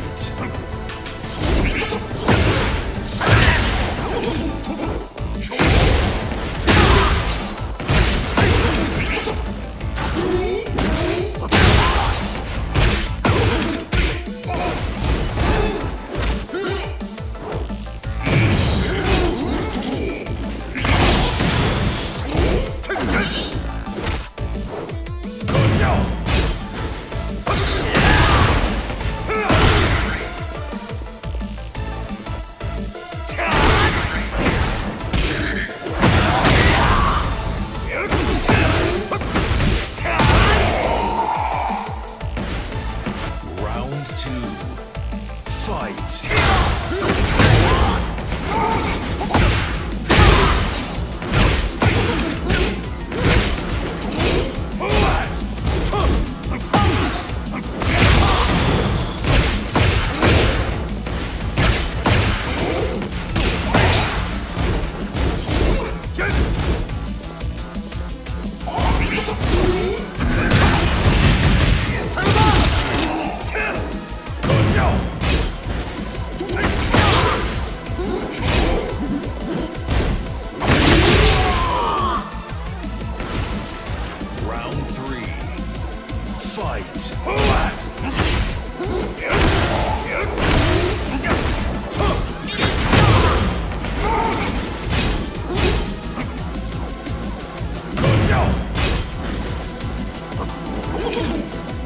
fight.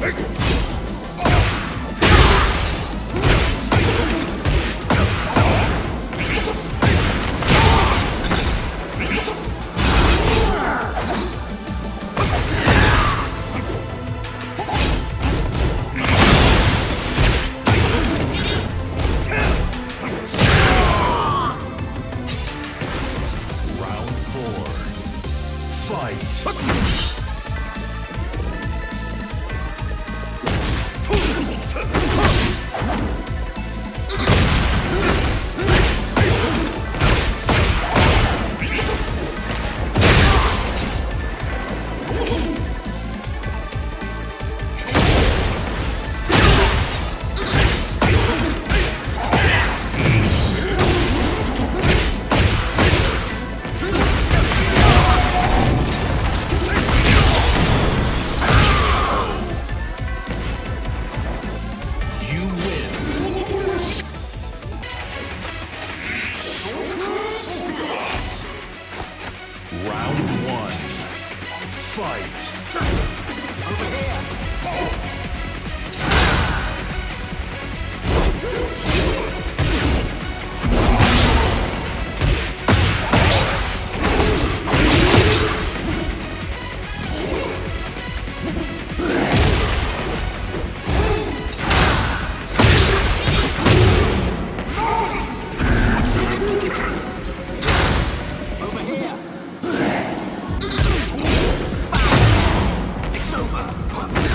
Make Round one. Fight. Over here. Oh. Saruman.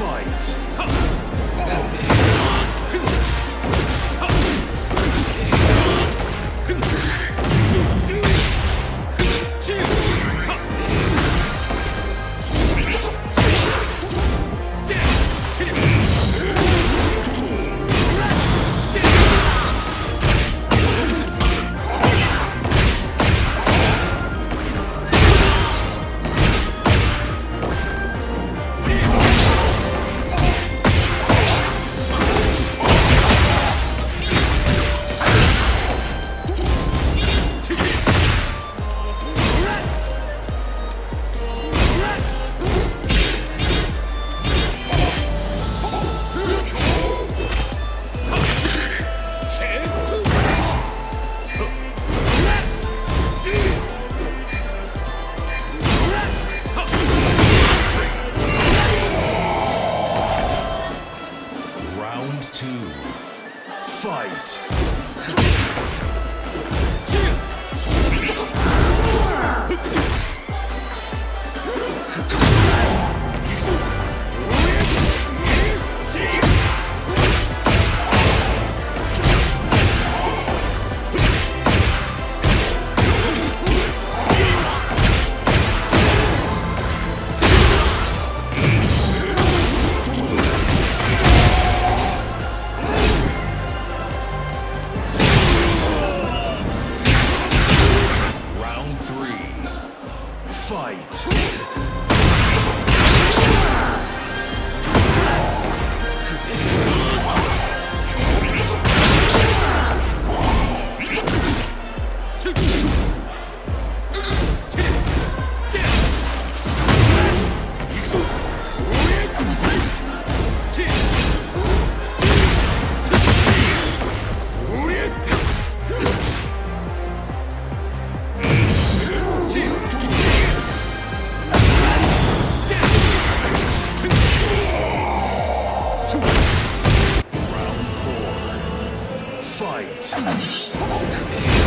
Fight! Fight!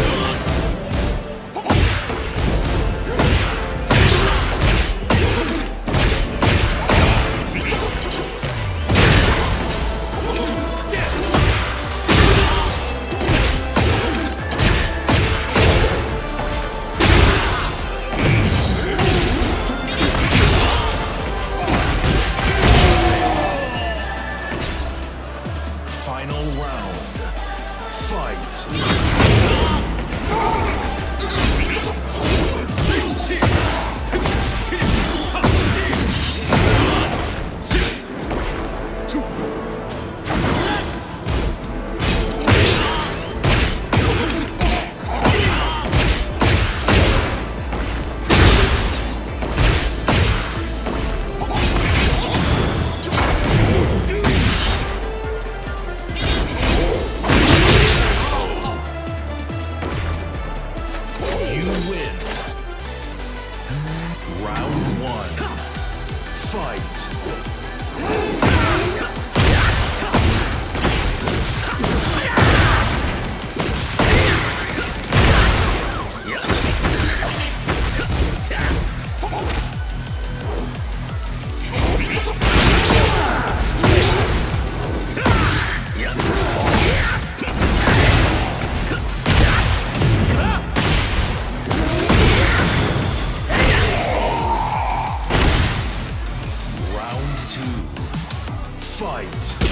Round one. Fight! Fight!